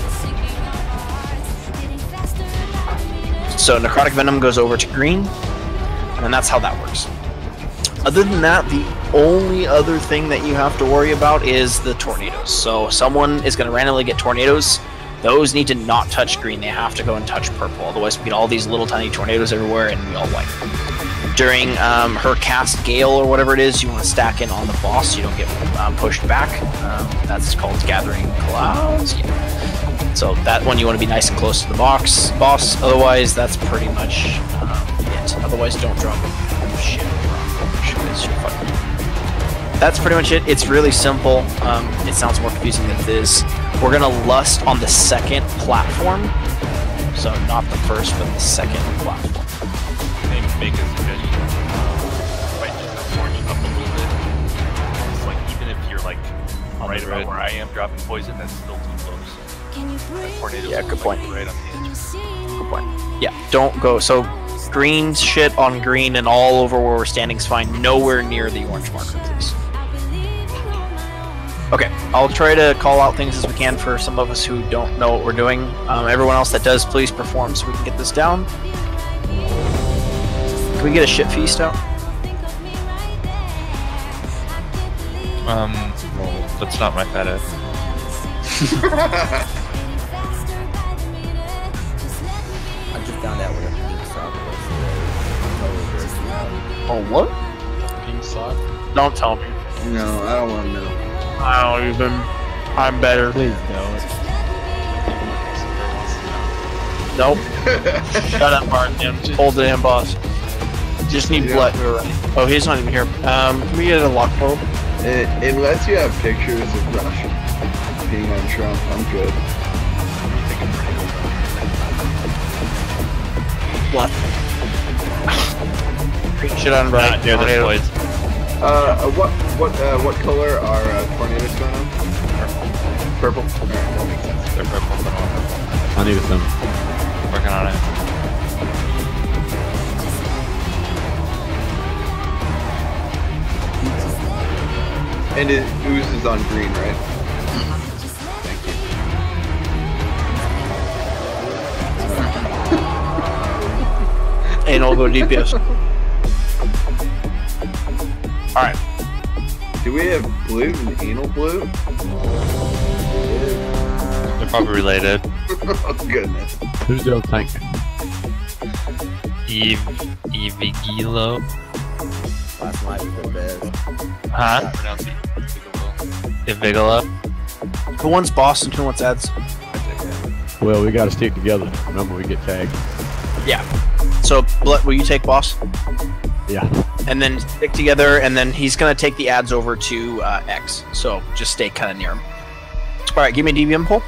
So necrotic venom goes over to green, and that's how that works. Other than that, the only other thing that you have to worry about is the tornadoes. So someone is going to randomly get tornadoes. Those need to not touch green. They have to go and touch purple. Otherwise, we get all these little tiny tornadoes everywhere, and we all wipe. During um, her cast gale or whatever it is, you want to stack in on the boss. So you don't get um, pushed back. Um, that's called gathering clouds. Yeah. So that one you want to be nice and close to the box boss. Otherwise, that's pretty much um, it. Otherwise, don't drop shit. Shit is your fucking- That's pretty much it. It's really simple. Um, it sounds more confusing than it is. We're gonna lust on the second platform. So not the first, but the second platform. Maybe make a suggestion. uh, Might just orange up a little bit. It's like even if you're like right about where I am dropping poison, that's still too close. Tornadoes Yeah, good point. Right on the edge. Good point. Yeah, don't go. So green shit on green and all over where we're standing is fine. Nowhere near the orange marker, please. Okay, I'll try to call out things as we can for some of us who don't know what we're doing. Um, everyone else that does, please perform so we can get this down. Can we get a shit feast out? Um, well, that's not my fetish. Oh, what? Pink slap. Don't tell me. No, I don't want to know. I don't even. I'm better. Please don't. Nope. Shut up, Martin. Hold the damn boss. Just need yeah. blood. Oh, he's not even here. Um, can we get a lock hole? It, unless you have pictures of Russia being on Trump, I'm good. What? Green shit on right. Not near the tornado. boys. Uh, uh, what what uh, what color are uh, tornadoes going on? Purple. Purple. Alright, that makes sense. They're purple. I need some. Working on it. And it oozes on green, right? Thank you. And I'll go DPS. Alright. Do we have blue and anal blue? They're probably related. oh goodness. Who's the other tank? Eve, Evigilo. Last night was the best. Huh? Pronounce it. Evigilo. Who wants boss and who wants ads? Well, we got to stick together. Remember, we get tagged. Yeah. So, will you take boss? Yeah. And then stick together, and then he's gonna take the ads over to uh, X. So just stay kind of near him. All right, give me a DBM pull.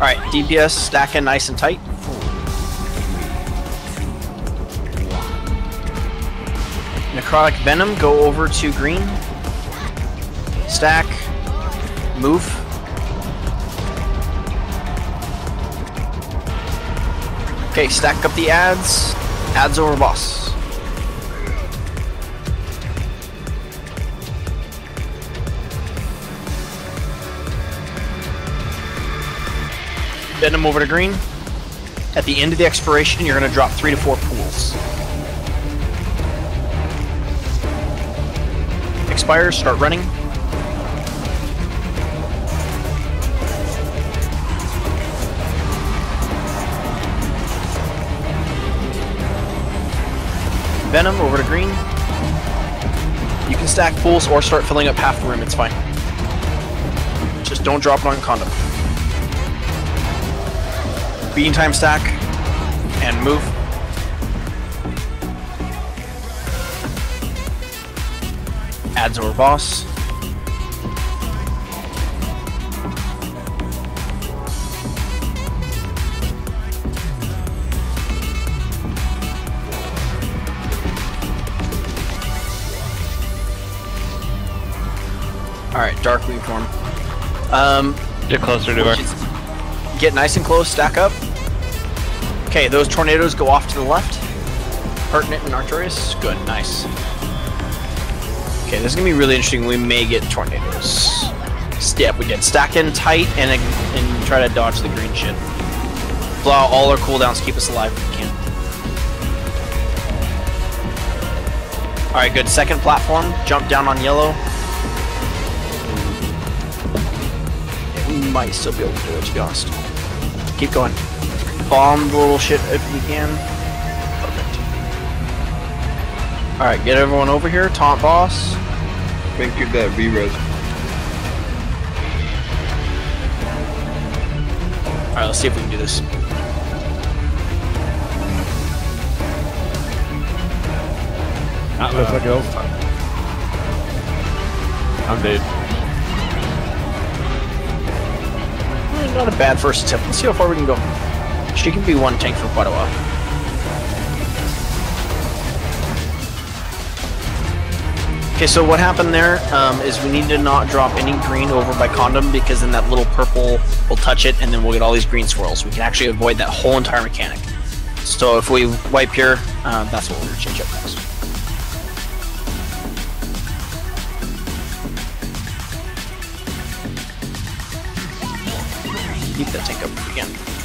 All right, DPS stacking nice and tight. Necrotic Venom, go over to green. Stack. Move. Okay, stack up the ads. Ads over boss. Venom over to green. At the end of the expiration, you're going to drop three to four pools. Expires, start running. Venom over to green. You can stack pools or start filling up half the room, it's fine. Just don't drop it on condom. Bean time stack and move. Adds over boss. Alright, dark leaf form. Um, Get closer to her. Get nice and close, stack up. Okay, those tornadoes go off to the left. Pertinent and Artorias. Good, nice. Okay, this is gonna be really interesting. We may get tornadoes. Step, we get stack in tight and and try to dodge the green shit. Blow all our cooldowns, keep us alive if we can. Alright, good. Second platform, jump down on yellow. We might still be able to do it, to be honest. Keep going. Bomb the little shit if we can. Alright, get everyone over here. Taunt boss. Thank you, that V-Res. Alright, let's see if we can do this. Not unless I go. I'm dead. Eh, Not a bad first attempt. Let's see how far we can go. She can be one tank for quite a while. Okay, so what happened there um, is we need to not drop any green over by condom because then that little purple will touch it and then we'll get all these green swirls. We can actually avoid that whole entire mechanic. So if we wipe here, uh, that's what we're going to change up next. Keep that tank up again.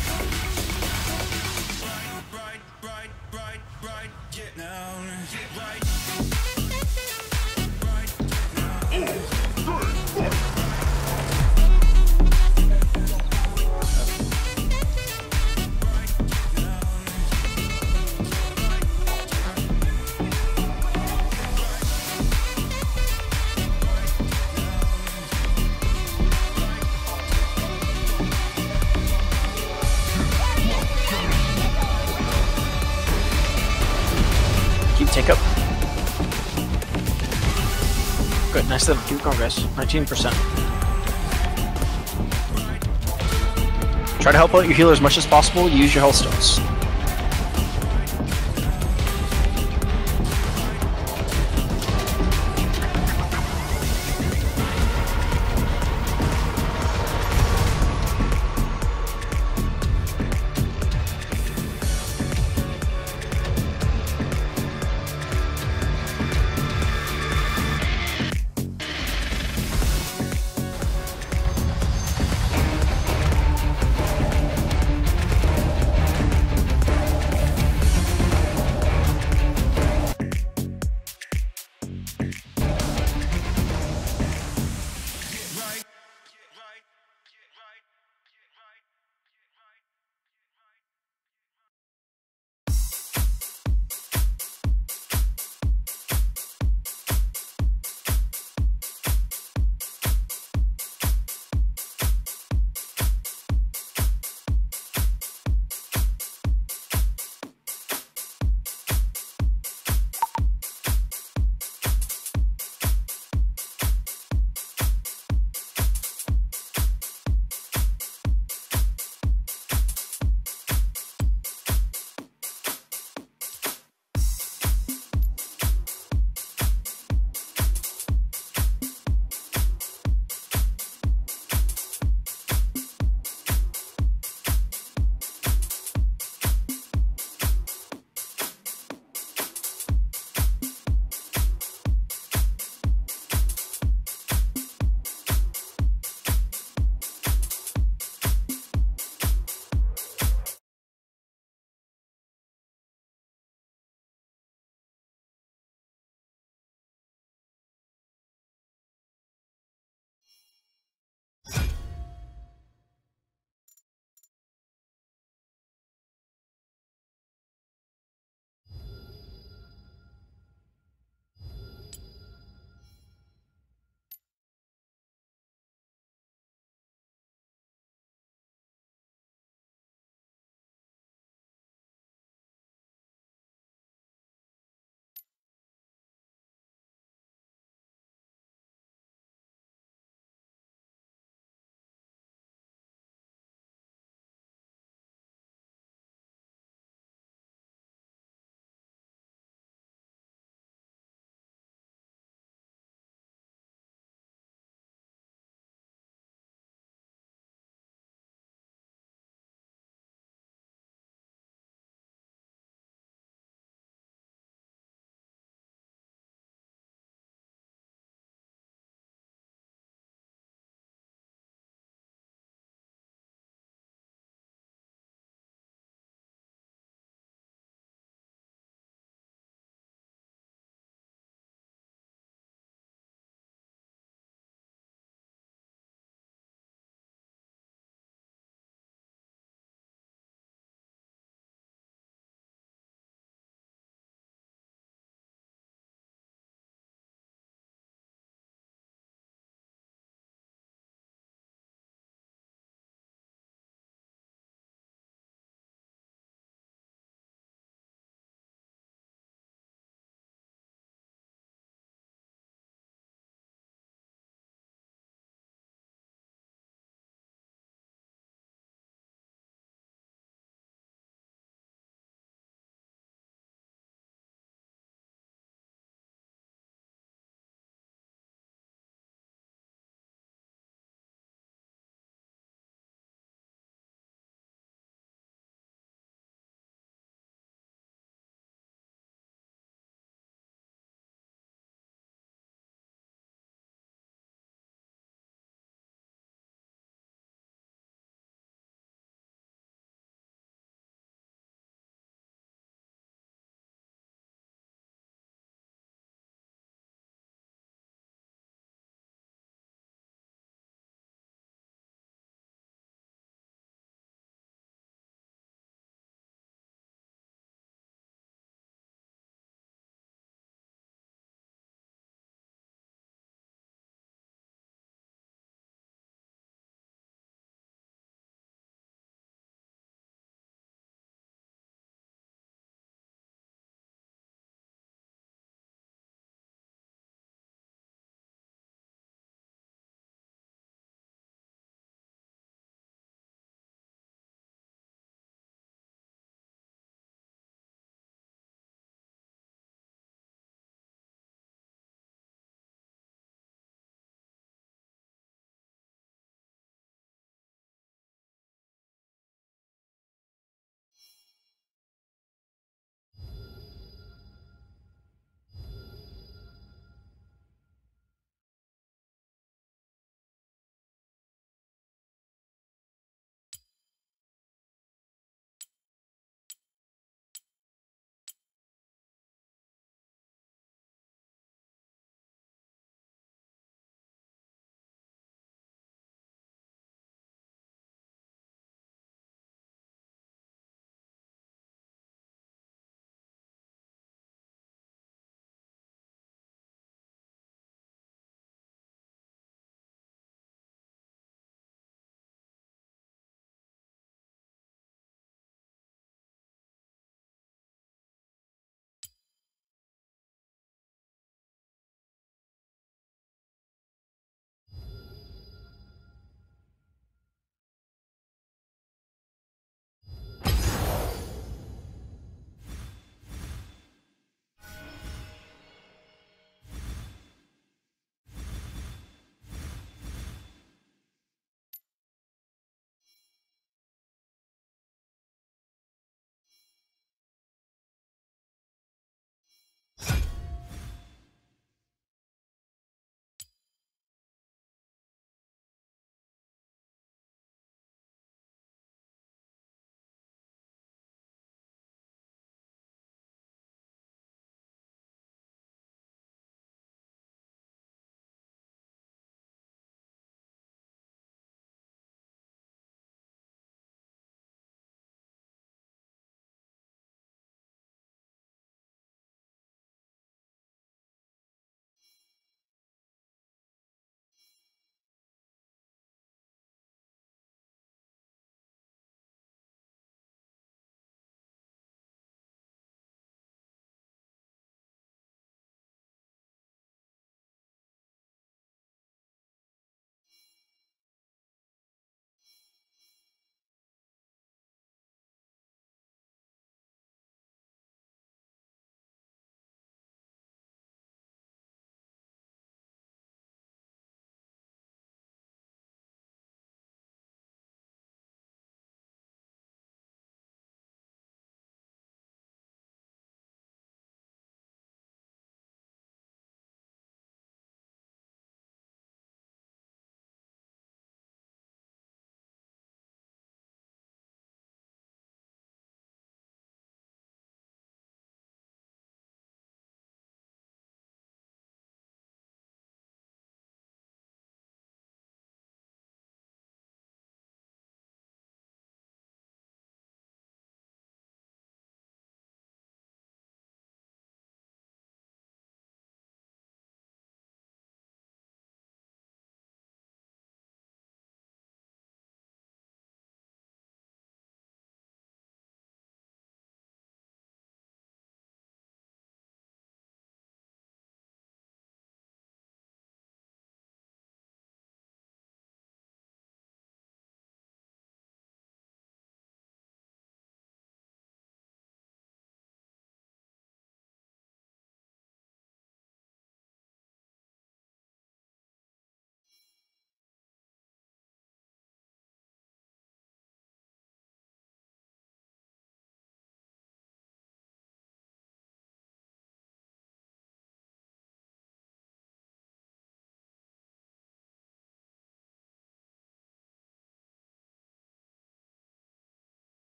19%. Try to help out your healer as much as possible. Use your health stones.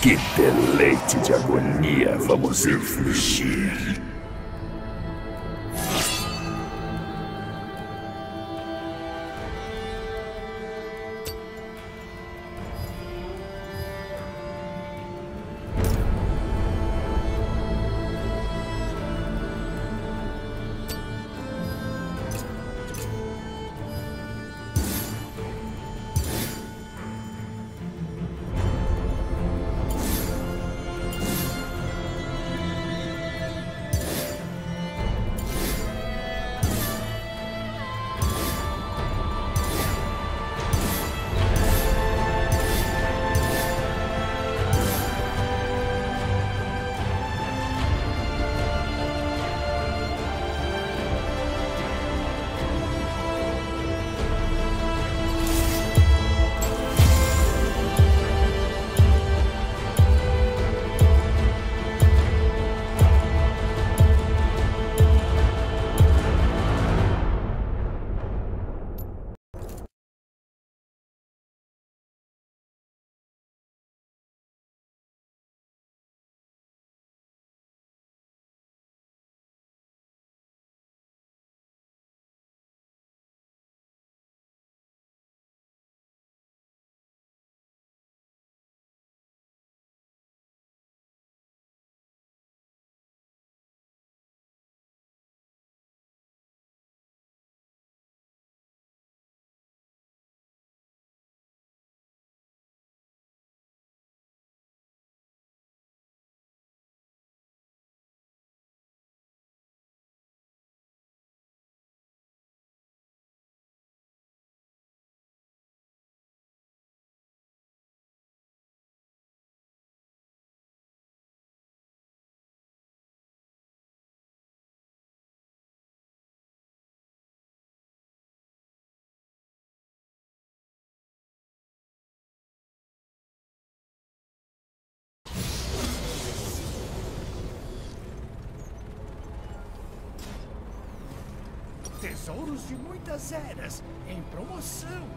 Que deleite de agonia vamos infligir. Tesouros de muitas eras, em promoção.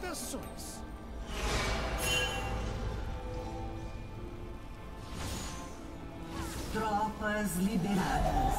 Saudações. Tropas liberadas.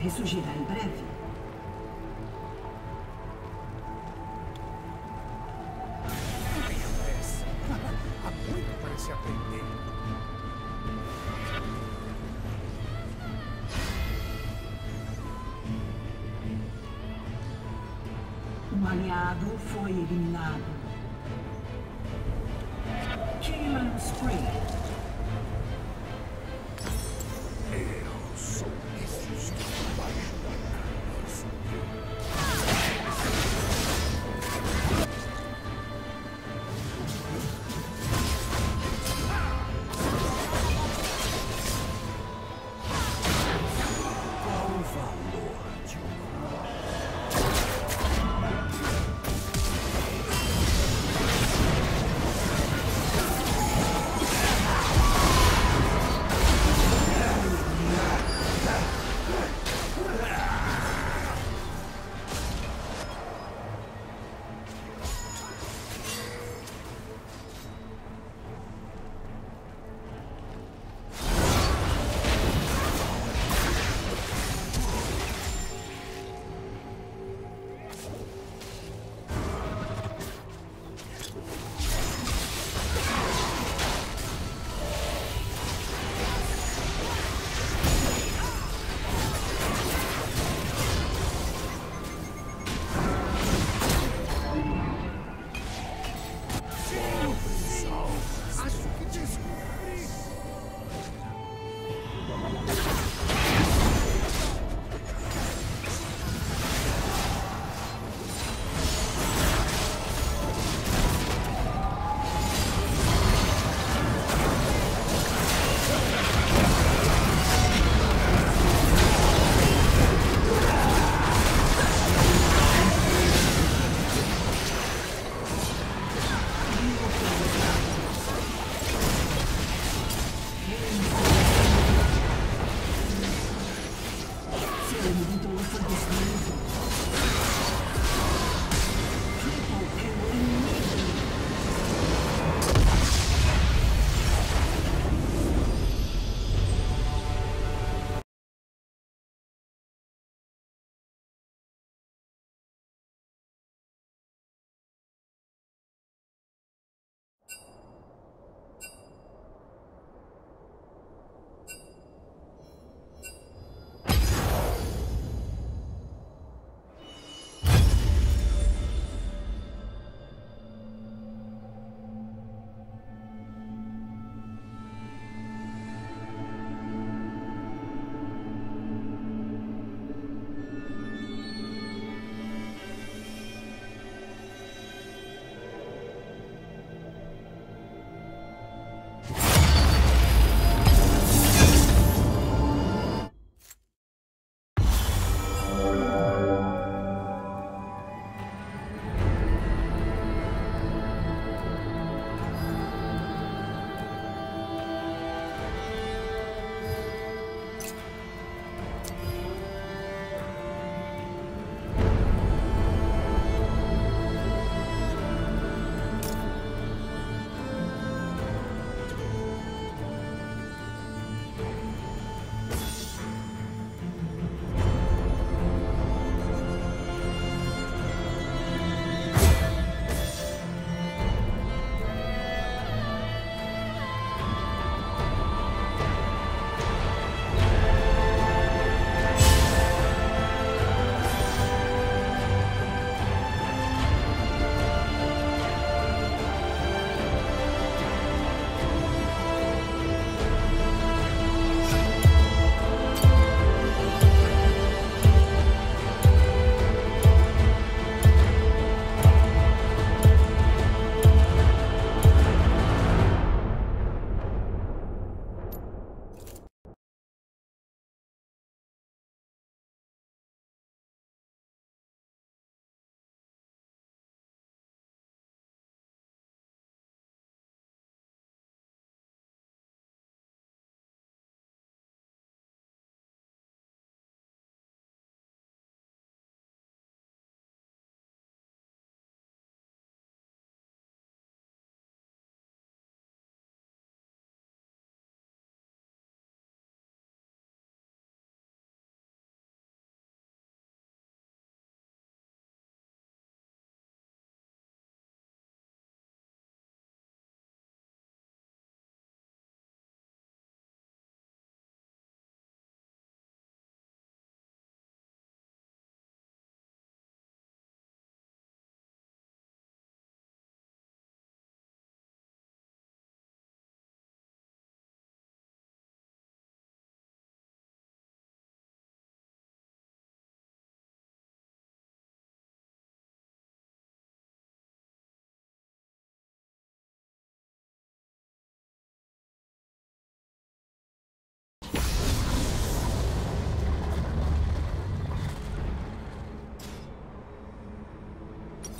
ressurgirá em breve. Há muito para se aprender. Um aliado foi eliminado.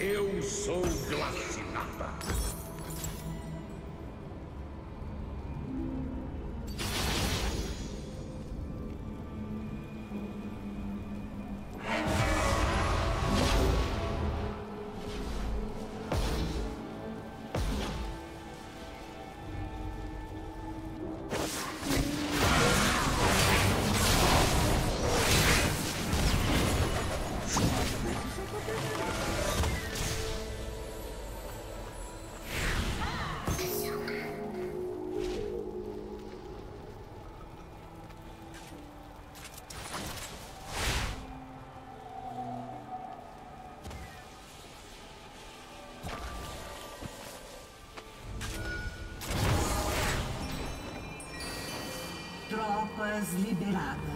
Eu sou Glacinata. Áreas liberadas.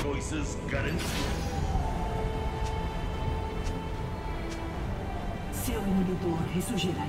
Choices. Seu inibidor ressurgirá